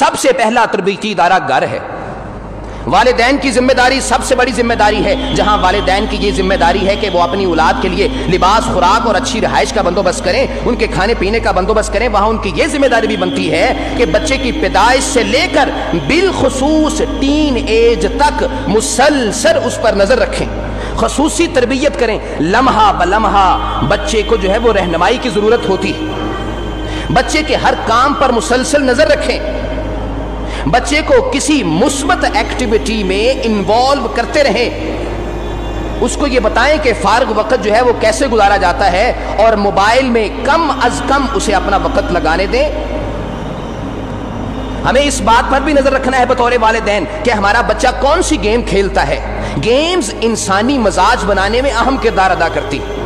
सबसे पहला तरबीती इदारा घर है। वालदेन की ज़िम्मेदारी सबसे बड़ी ज़िम्मेदारी है। जहाँ वालदेन की ये ज़िम्मेदारी है कि वो अपनी औलाद के लिए लिबास, खुराक और अच्छी रहाइश का बंदोबस्त करें, उनके खाने पीने का बंदोबस्त करें। वहाँ उनकी ये ज़िम्मेदारी भी बनती है कि बच्चे की पैदाइश से लेकर बिलखसूस टीन एज तक मुसलसल उस पर नज़र रखें। खसूसी तरबियत करें। लम्हा ब लम्हा, बच्चे को जो है वो रहनमाई की ज़रूरत होती है। बच्चे के हर काम पर मुसलसल नज़र रखें। बच्चे को किसी मुस्बत एक्टिविटी में इन्वॉल्व करते रहें। उसको ये बताएँ कि फारग वक्त जो है वो कैसे गुजारा जाता है और मोबाइल में कम अज कम उसे अपना वक्त लगाने दें। हमें इस बात पर भी नज़र रखना है बतौर वालदेन कि हमारा बच्चा कौन सी गेम खेलता है। गेम्स इंसानी मजाज बनाने में अहम किरदार अदा करती। है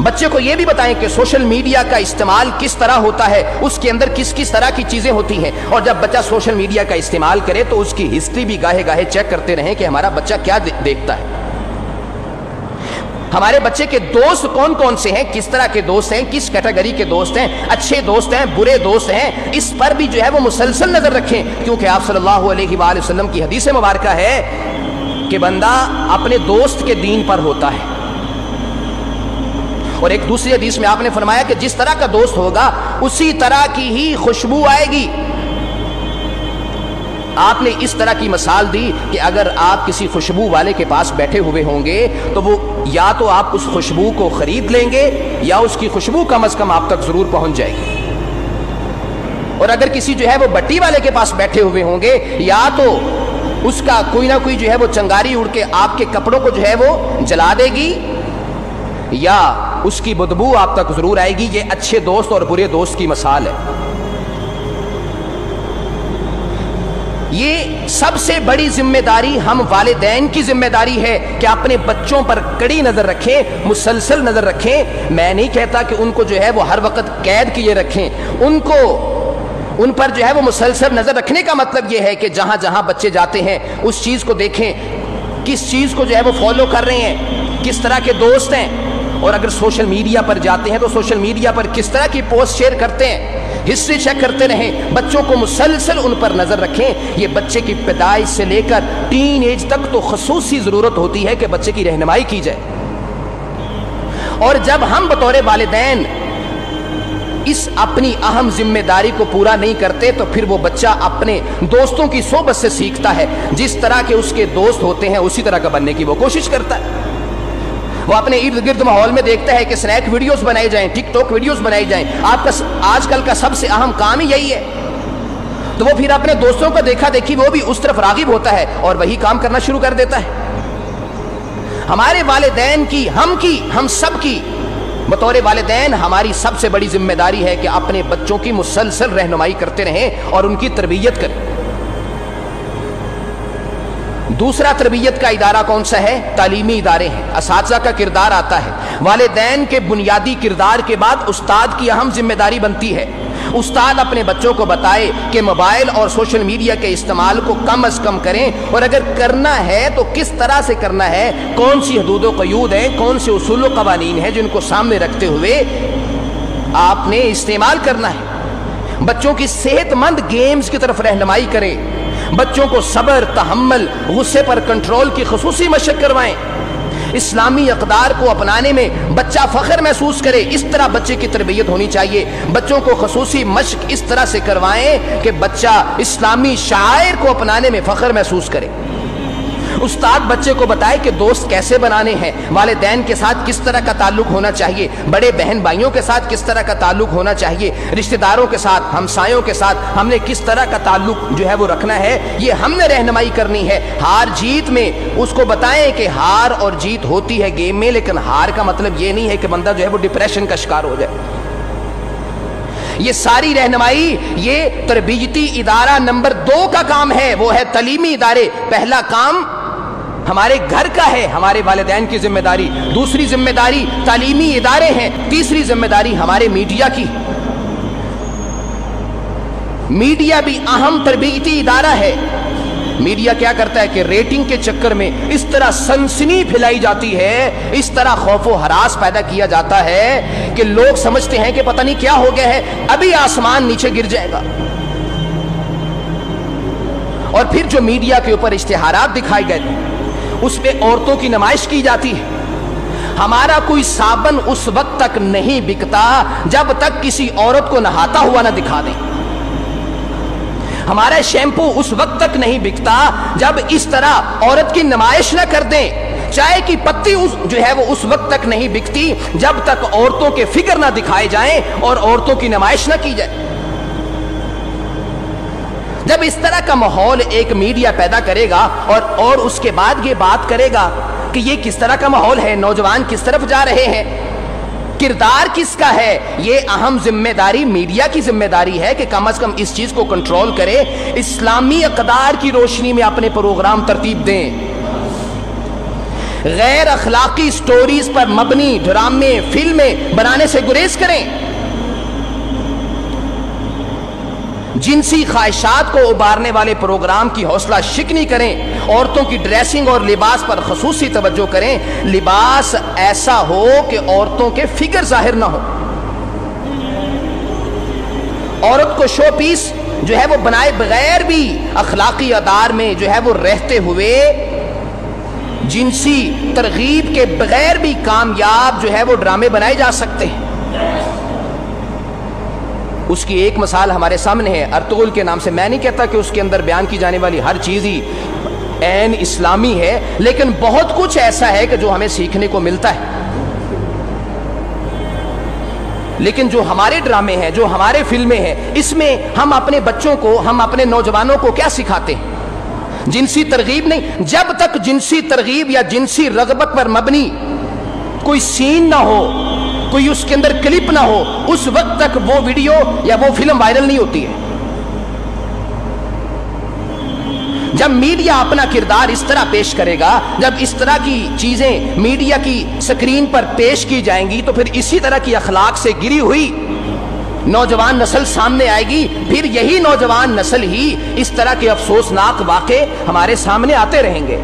बच्चे को यह भी बताएँ कि सोशल मीडिया का इस्तेमाल किस तरह होता है, उसके अंदर किस किस तरह की चीज़ें होती हैं। और जब बच्चा सोशल मीडिया का इस्तेमाल करे तो उसकी हिस्ट्री भी गाहे गाहे चेक करते रहें कि हमारा बच्चा क्या देखता है। हमारे बच्चे के दोस्त कौन कौन से हैं, किस तरह के दोस्त हैं, किस कैटेगरी के दोस्त हैं, अच्छे दोस्त हैं, बुरे दोस्त हैं, इस पर भी जो है वो मुसलसल नज़र रखें। क्योंकि आप सल्लल्लाहु अलैहि वसल्लम की हदीस मुबारक है कि बंदा अपने दोस्त के दीन पर होता है। और एक दूसरी हदीस में आपने फरमाया कि जिस तरह का दोस्त होगा, उसी तरह की ही खुशबू आएगी। आपने इस तरह की मिसाल दी कि अगर आप किसी खुशबू वाले के पास बैठे हुए होंगे तो वो या तो आप उस खुशबू को खरीद लेंगे, या उसकी खुशबू कम अज कम आप तक ज़रूर पहुँच जाएगी। और अगर किसी जो है वो बट्टी वाले के पास बैठे हुए होंगे, या तो उसका कोई ना कोई जो है वो चंगारी उड़ के आपके कपड़ों को जो है वो जला देगी या उसकी बदबू आप तक ज़रूर आएगी। ये अच्छे दोस्त और बुरे दोस्त की मिसाल है। ये सबसे बड़ी ज़िम्मेदारी हम वालदेन की ज़िम्मेदारी है कि अपने बच्चों पर कड़ी नज़र रखें, मुसलसल नज़र रखें। मैं नहीं कहता कि उनको जो है वो हर वक्त कैद किए रखें। उनको, उन पर जो है वो मुसलसल नज़र रखने का मतलब ये है कि जहाँ जहाँ बच्चे जाते हैं, उस चीज़ को देखें। किस चीज़ को जो है वो फॉलो कर रहे हैं? किस तरह के दोस्त हैं? और अगर सोशल मीडिया पर जाते हैं तो सोशल मीडिया पर किस तरह की पोस्ट शेयर करते हैं? हिस्ट्री चेक करते रहें, बच्चों को मुसलसल उन पर नज़र रखें। ये बच्चे की पैदाइश से लेकर टीन एज तक तो खसूसी ज़रूरत होती है कि बच्चे की रहनमाई की जाए। और जब हम बतौर वालदेन इस अपनी अहम ज़िम्मेदारी को पूरा नहीं करते तो फिर वो बच्चा अपने दोस्तों की सोबत से सीखता है। जिस तरह के उसके दोस्त होते हैं, उसी तरह का बनने की वो कोशिश करता है। वो अपने इर्द गिर्द माहौल में देखता है कि स्नैक वीडियोस बनाए जाएँ टिकटॉक वीडियोस बनाई जाएँ। आपका आजकल का सबसे अहम काम ही यही है। तो वो फिर अपने दोस्तों को देखा देखी वो भी उस तरफ़ रागिब होता है और वही काम करना शुरू कर देता है। हमारे वालदेन की, हम की, हम सब की, बतौर वालदेन हमारी सबसे बड़ी ज़िम्मेदारी है कि अपने बच्चों की मुसलसल रहनुमाई करते रहें और उनकी तरबियत करें। दूसरा तरबियत का इदारा कौन सा है? तालीमी इदारे हैं। इस का किरदार आता है। वालदेन के बुनियादी किरदार के बाद उस्ताद की अहम ज़िम्मेदारी बनती है। उस्ताद अपने बच्चों को बताए कि मोबाइल और सोशल मीडिया के इस्तेमाल को कम अज कम करें और अगर करना है तो किस तरह से करना है? कौन सी हदूद कयूद हैं? कौन से उसूल कवानीन है जिनको सामने रखते हुए आपने इस्तेमाल करना है? बच्चों की सेहतमंद गेम्स की तरफ़ रहनमाई करें। बच्चों को सबर तहमल गुस्से पर कंट्रोल की खसूसी मशक करवाएँ। इस्लामी अकदार को अपनाने में बच्चा फख्र महसूस करे। इस तरह बच्चे की तरबियत होनी चाहिए। बच्चों को खसूसी मशक इस तरह से करवाएँ कि बच्चा इस्लामी शायर को अपनाने में फख्र महसूस करे। उस्ताद बच्चे को बताए कि दोस्त कैसे बनाने हैं। वालदेन के साथ किस तरह का ताल्लुक होना चाहिए? बड़े बहन भाइयों के साथ किस तरह का ताल्लुक होना चाहिए? रिश्तेदारों के साथ, हमसायों के साथ हमने किस तरह का ताल्लुक जो है वो रखना है? ये हमने रहनमाई करनी है। हार जीत में उसको बताएँ कि हार और जीत होती है गेम में, लेकिन हार का मतलब ये नहीं है कि बंदा जो है वो डिप्रेशन का शिकार हो जाए। ये सारी रहनमाई, ये तरबीजती इदारा नंबर दो का काम है। वो है तलीमी इदारे। पहला काम हमारे घर का है, हमारे वालदेन की ज़िम्मेदारी। दूसरी ज़िम्मेदारी, तालीमी इदारे हैं। तीसरी ज़िम्मेदारी हमारे मीडिया की। मीडिया भी अहम तरबीती इदारा है। मीडिया क्या करता है कि रेटिंग के चक्कर में इस तरह सनसनी फैलाई जाती है, इस तरह खौफो हरास पैदा किया जाता है कि लोग समझते हैं कि पता नहीं क्या हो गया है, अभी आसमान नीचे गिर जाएगा। और फिर जो मीडिया के ऊपर इश्तेहारात दिखाए गए उसमें औरतों की नुमाइश की जाती है। हमारा कोई साबन उस वक्त तक नहीं बिकता जब तक किसी औरत को नहाता हुआ ना दिखा दे। हमारा शैंपू उस वक्त तक नहीं बिकता जब इस तरह औरत की नुमाइश ना कर दें। चाय की पत्ती उस जो है वो उस वक्त तक नहीं बिकती जब तक औरतों के फिगर ना दिखाए जाएँ और औरतों की नुमाइश ना की जाए। जब इस तरह का माहौल एक मीडिया पैदा करेगा और और उसके बाद ये बात करेगा कि ये किस तरह का माहौल है, नौजवान किस तरफ़ जा रहे हैं, किरदार किसका है, ये अहम ज़िम्मेदारी मीडिया की ज़िम्मेदारी है कि कम अज कम इस चीज़ को कंट्रोल करे, इस्लामी अकदार की रोशनी में अपने प्रोग्राम तरतीब दें। गैर अखलाकी स्टोरीज पर मबनी, ड्रामे, फ़िल्में बनाने से गुरेज करें। जिनसी ख्वाहिशात को उबारने वाले प्रोग्राम की हौसला शिकनी करें, औरतों की ड्रेसिंग और लिबास पर खसूसी तवज्जो करें, लिबास ऐसा हो कि औरतों के फिगर ज़ाहिर ना हो। औरत को शो पीस जो है वो बनाए बगैर भी अखलाकी अदार में जो है वो रहते हुए, जिनसी तरगीब के बगैर भी कामयाब जो है वो ड्रामे बनाए जा सकते हैं। उसकी एक मिसाल हमारे सामने है। अर्तुगुल के नाम से। मैं नहीं कहता कि उसके अंदर बयान की जाने वाली हर चीज़ ही एन इस्लामी है, लेकिन बहुत कुछ ऐसा है कि जो हमें सीखने को मिलता है। लेकिन जो हमारे ड्रामे हैं, जो हमारे फ़िल्में हैं, इसमें हम अपने बच्चों को, हम अपने नौजवानों को क्या सिखाते हैं? जिनसी तरगीब नहीं, जब तक जिनसी तरगीब या जिनसी रगबत पर मबनी कोई सीन ना हो कोई उसके अंदर क्लिप ना हो, उस वक्त तक वो वीडियो या वो फ़िल्म वायरल नहीं होती है। जब मीडिया अपना किरदार इस तरह पेश करेगा, जब इस तरह की चीज़ें मीडिया की स्क्रीन पर पेश की जाएँगी तो फिर इसी तरह की अखलाक से गिरी हुई नौजवान नस्ल सामने आएगी। फिर यही नौजवान नस्ल ही इस तरह के अफसोसनाक वाक़े हमारे सामने आते रहेंगे।